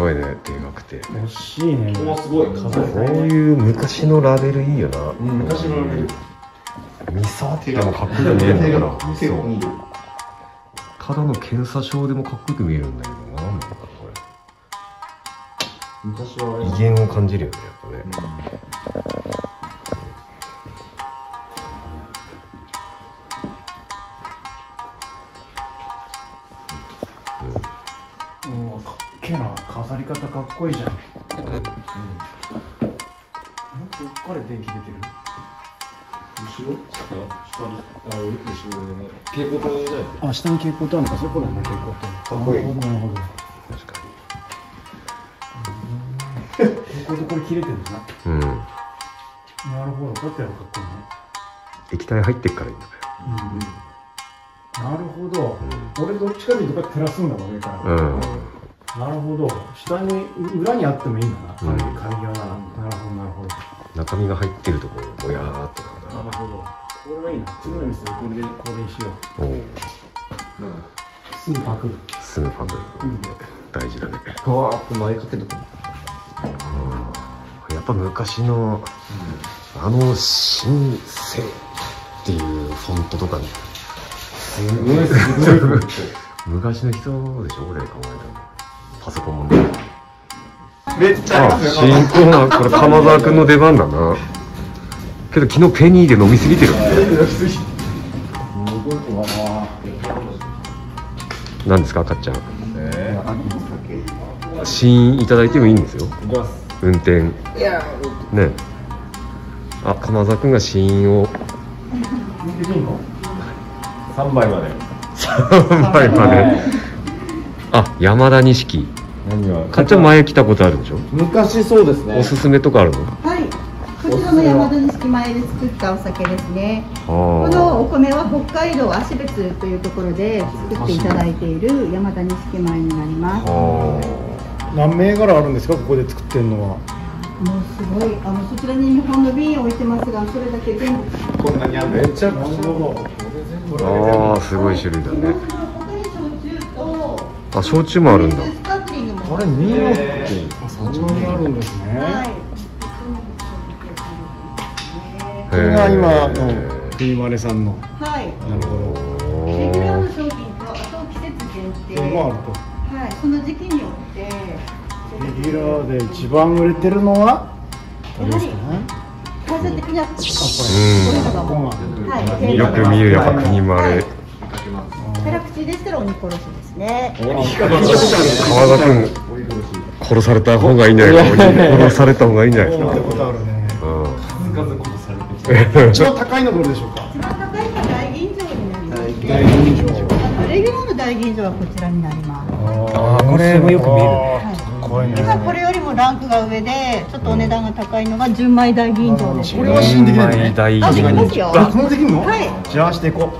ごいねでかくて。欲しいね。ここすごい。飾りこういう昔のラベルいいよな、うん昔のラベル。ミサってでもかっこよく見えるんだから手がいいただの検査証でもかっこよく見えるんだけどななんだこ昔はあれれ威厳を感じるよねやっぱねかっこいいじゃん。なん。かどっから電気出てる後ろ下下にあ後ろでね蛍光灯じゃないあ下に蛍光灯あるのかそこだね蛍光灯かっこいいなるほどなるほど確か蛍光灯これ切れてるん。だにうん。ななるほどだってやるかっこいいね液体入ってっからいいん。だよなるほど、俺どっちかでいうと照らすん。だもん。上から、うんなるほど。下にう裏にあってもいいんだな。うん。鍵鍵用なら、なるほどなるほど。中身が入ってるところもやーっと。なるほど。これはいいな。次の店でこれでこれにしよう。おおすぐパクる。すぐパク大事だね。ふわーっと前かけとく。やっぱ昔の、あの「新生」っていうフォントとかね。すごいすごい。昔の人でしょこれ考えたのパソコンもね。めっちゃあありますよ新コーナーこれ鎌沢君の出番だな。けど昨日ペニーで飲みすぎてる。何ですかかっちゃん。え試飲いただいてもいいんですよ。運転。ね。あ鎌沢君が試飲を。見てみんの3杯まで。3杯まであ山田錦。何はかっちゃん前来たことあるでしょ？昔そうですね。おすすめとかあるの？はい、こちらの山田錦前で作ったお酒ですね。このはお米は北海道芦別というところで作っていただいている山田錦米になりあます。何銘柄あるんですかここで作ってるのは？うすごい、あのそちらに日本の瓶置いてますが、それだけ全部。こんなにあるめっちゃ。なるほどああーすごい種類だね。あ焼酎もあるんだスパークリングも。あれニーノってあそんなにあるんですね、はい。これが今へのークイマレさんのはい。なるほレギュラーの商品と、あと季節限定。どもあるとはい、その時期によって。レギュラーで一番売れてるのはどれですかね会社的には。うこれとかも。はい。よく見るやっぱ国まれ辛口でしたら鬼殺しですね。川田君殺された方がいいんじゃないか殺された方がいいんじゃないです見かたことあるねうん一番高いのどれでしょうか？一番高いのが大吟醸になります。大吟醸レギュラーの大吟醸はこちらになります。あーこれもよく見るね今これよりもランクが上でちょっとお値段が高いのが純米大吟醸です。これは試飲できないね大あ、できますよ。あこのできるのはい。じゃあしていこう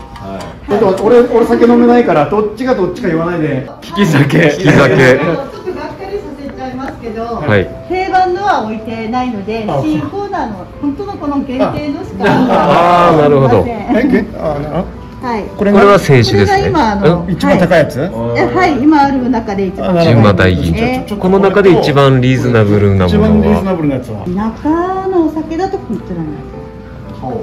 ちょっと俺俺酒飲めないからどっちがどっちか言わないで。利き酒。利き酒。ちょっとがっかりさせちゃいますけど、はい。定番のは置いてないので、あ新コーナーの本当のこの限定のしかあーなるほど。えげあなはい。これこれは清酒ですこれが今あねの一番高いやつ、えはい、今ある中で一番あなるほど純米大吟え醸この中で一番リーズナブルなも一番リーズナのはブルなやつは？中のお酒だとこちらなんですお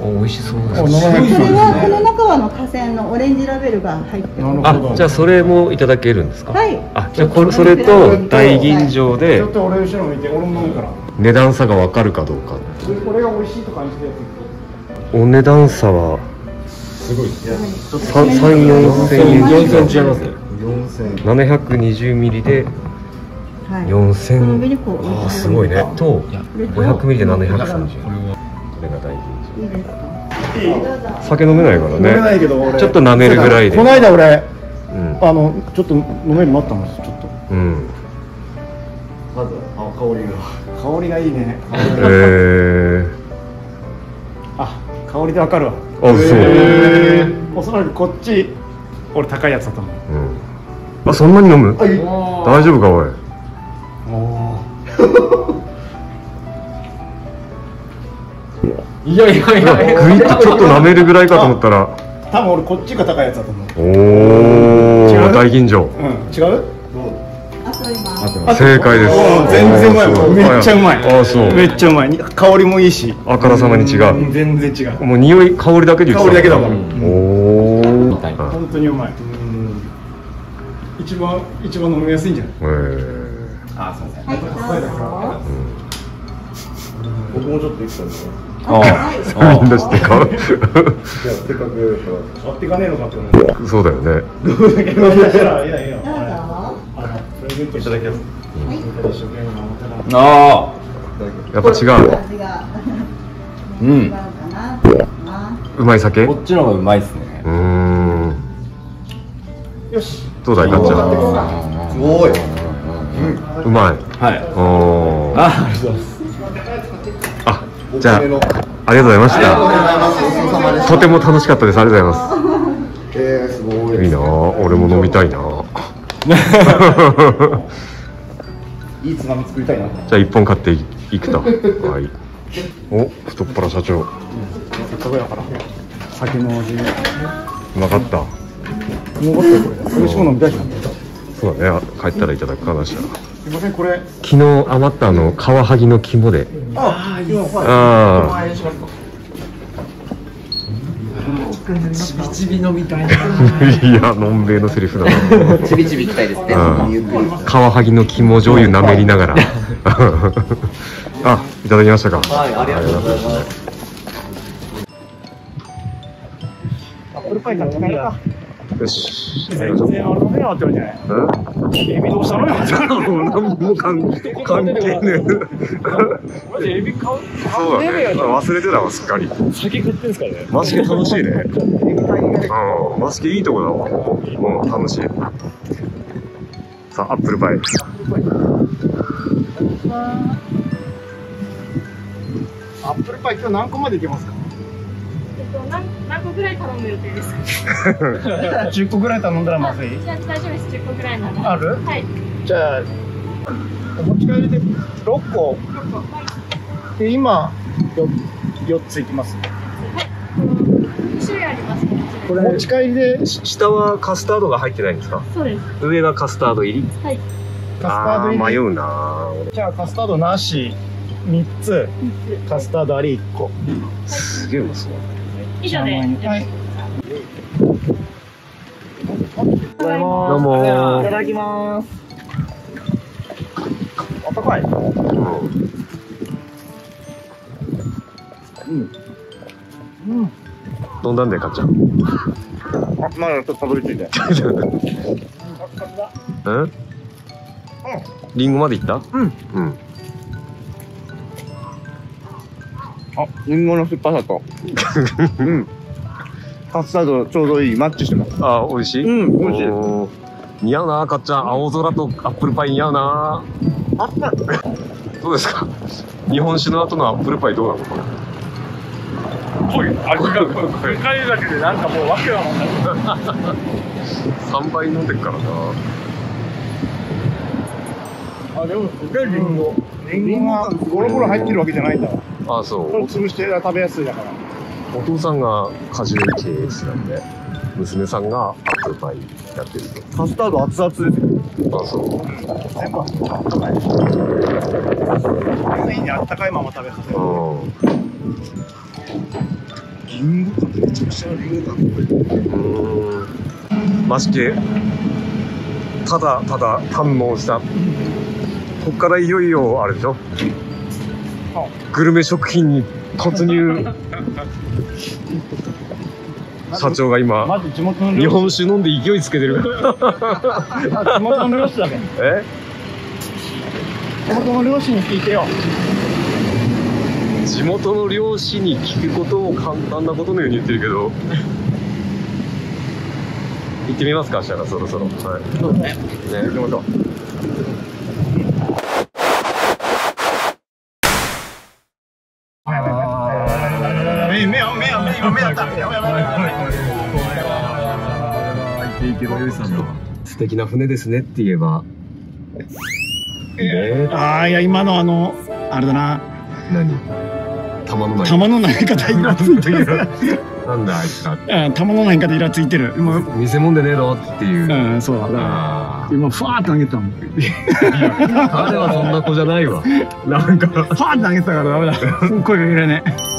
美味しそうあです生それはこの中はあの河川のオレンジラベルが入ってます。あじゃあそれもいただけるんですか？はい。あじゃあこれそれと大吟醸ちでょっと俺後ろ向いて俺も飲むから値段差が分かるかどうか。俺が美味しいと感じたやつ。お値段差はすごいです3 4千円。4センチ違いますね。4000 720ミリではい。4000この上にこうああすごいね。とこれと500ミリで730円いいですか？醸酒飲めないから飲めないねけど俺。ちょっと舐めるぐらいで。この間俺うん。あのちょっと飲めるようになったんですちょっと。うん。まずあ香りが。香りがいいね。えあ香りでわかるわ。ー、あそう、へおそらくこっち俺高いやつだと思う。うん、あそんなに飲む？はい大丈夫かおい いやいやいや。グイッとちょっと舐めるぐらいかと思ったら。多分俺こっちが高いやつだと思う。お違う？お大吟醸。うん違う？あと今。正解です。うん全然うまい。めっちゃうまい。あーそう。めっちゃうまい。に香りもいいし。あからさまに違う。全然違う。もう匂い香りだけで香りだけだからおお本当にうまい。一番一番飲みやすいんじゃない？えー。あすいません。はいどうぞ。僕もちょっと一個ですねみんな知って買うじゃあせっかく買っていかねえのかって思うそうだよねどうだけどいやいやいやどうぞあのプレゼントいただきます一生懸命守ってなあやっぱ違ううん。うまい酒こっちの方がうまいですねーん。よしどうだいかっちゃん。すごいうまいはいおーあありがとうございますあじゃあありがとうございました。とても楽しかったです。ありがとうございまえー、す。ごすいいなあ俺も飲みたいな。いいつまみ作りたいなじゃあ一本買っていいくと。はい。お太っ腹社長。うせっかくやから酒の味まかった。もうこれ美味しいもの飲みたいそうだね。帰ったらいただくかなしたらすいませんこれ。昨日余ったあのカワハギの肝で。ああ今ファイああちび飲みたいな。いやのんべえのセリフだな。ちびちびいきたいですね。カワハギの肝醤油舐めりながら。あいただきましたか。はいありがとうございます。アップルパイ買って帰ろうかよし。全然俺の目合ってるんじゃない？うん？エビどうしたのよ何も関関係ねえマジエビ買うそうだね。忘れてたわすっかり。酒食ってんすからね。マジで楽しいね。うん。マジでいいとこだわ。うん楽しい。さあアップルパイ。アップルパイ今日何個までいけますか？ぐらい頼む予定ですか10個ぐらい頼んだらまずい？じゃあ大丈夫です、10個ぐらいなら。ある？はい。じゃあお持ち帰りで6個。で今よ4ついきます。2種類ありますね。これ持ち帰りで下はカスタードが入ってないんですか？そうです。上がカスタード入り？はい。カスタード入り。迷うな。俺じゃあカスタードなし。3つ。3つ。カスタードあり1個。すげえうまそう以上で。はい。どうもいただきます。あったかい。うん。飲んだんでかっちゃん。あまだちょっとたどり着いて。うん？リンゴまでいった？うん。うんあ、リンゴの酸っぱさと。うん。カスタードちょうどいい、マッチしてます。あ美味しい？うん美味しい似合うなかっちゃん青空とアップルパイ似合うな。どうですか？日本酒の後のアップルパイどうなの味が深いだけでなんかもうわけわかんない。3倍飲んでっからな。あでもすげえリンゴリンゴがゴロゴロ入ってるわけじゃないんだ。わあそう。潰して食べやすいだから。お父さんが果樹園経営士なんで娘さんがアップルパイやってるカスタード熱々ですよ。とあそう。全部あったかい。常にあったかいまま食べさせる。うん。リンゴ感めちゃくちゃリンゴ感。うん。マジでただただ堪能したこっからいよいよあれでしょ？グルメ食品に突入。社長が今まず地元の日本酒飲んで勢いつけてる。地元の漁師だねえ？地元の漁師に聞いてよ。地元の漁師に聞くことを簡単なことのように言ってるけど。行ってみますかしたら。そろそろ。はい。そうね。ね。行きましょうを目を目を目やった目を目を目をいけい。けのよいさんの素敵な船ですねって言えばねああいや今のあのあれだな何玉のない。玉の投げ方イラついてるなんだあいつらうん玉の投げ方イラつい。てる今見せ物でねえのっていう、うんそうだだからあ今ファーって投げてたもんーあれはそんな子じゃない。わなんかファーって投げてたからダメだ声かけられねえ